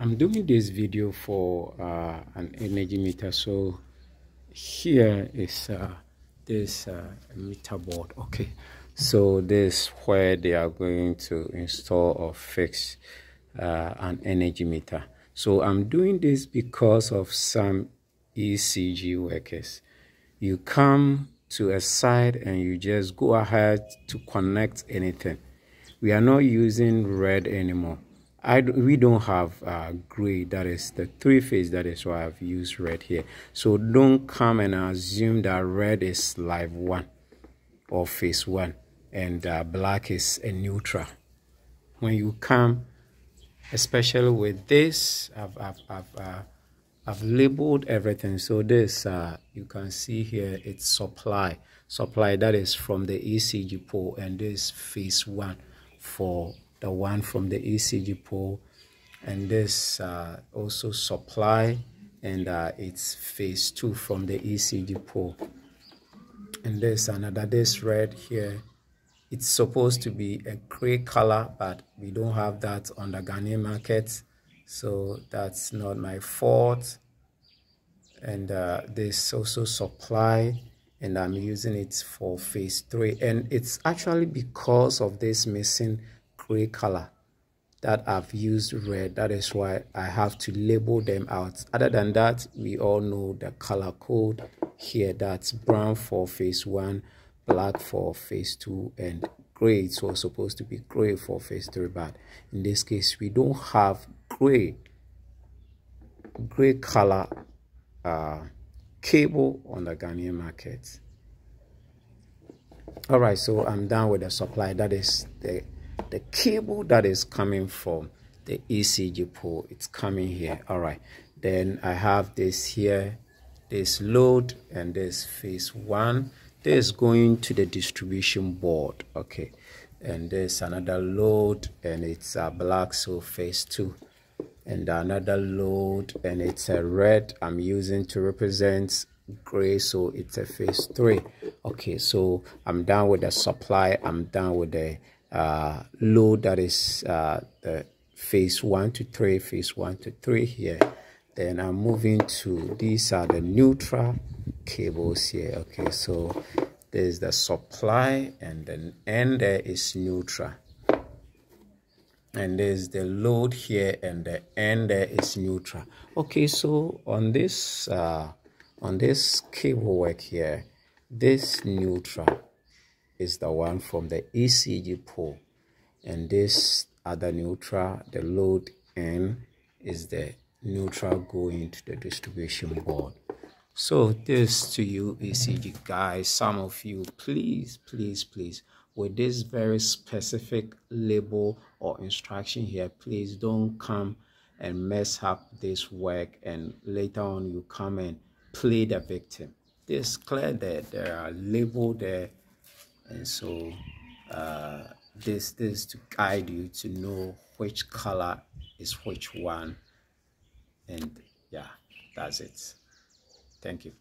I'm doing this video for uh, an energy meter. So here is uh, this uh, meter board. Okay. So this where they are going to install or fix uh, an energy meter. So I'm doing this because of some ECG workers. You come to a site and you just go ahead to connect anything. We are not using red anymore I we don't have uh, gray that is the three phase that is why I've used red here. So don't come and assume that red is live one or phase one and uh, black is a neutral. When you come especially with this I've, I've, I've, uh, I've labeled everything. So this uh, you can see here it's supply. Supply that is from the ECG pole and this phase one for the one from the ECG pole and this uh, also supply and uh, it's phase 2 from the ECG pole and this another this red here. It's supposed to be a gray color but we don't have that on the Ghanaian market so that's not my fault. And uh, this also supply and I'm using it for phase 3 and it's actually because of this missing gray color that I've used red. That is why I have to label them out. Other than that, we all know the color code here. That's brown for phase 1, black for phase 2, and gray. It was supposed to be gray for phase 3, but in this case, we don't have gray, gray color uh, cable on the Ghanaian market. All right, so I'm done with the supply. That is the the cable that is coming from the ECG pole it's coming here. All right. Then I have this here this load and this phase one. This going to the distribution board. Okay. And there's another load and it's a black so phase two. And another load and it's a red I'm using to represent gray so it's a phase three. Okay so I'm done with the supply I'm done with the uh, load that is uh, the phase 1 to 3, phase 1 to 3 here. Then I'm moving to, these are the neutral cables here. Okay, so there's the supply and then end there is neutral. And there's the load here and the end there is neutral. Okay, so on this, uh, on this cable work here, this neutral is the one from the ECG pole and this other neutral the load N is the neutral going to the distribution board. So this to you ECG guys some of you please please please with this very specific label or instruction here please don't come and mess up this work and later on you come and play the victim. This clear that there are label there and so uh, this this to guide you to know which color is which one. And yeah that's it. Thank you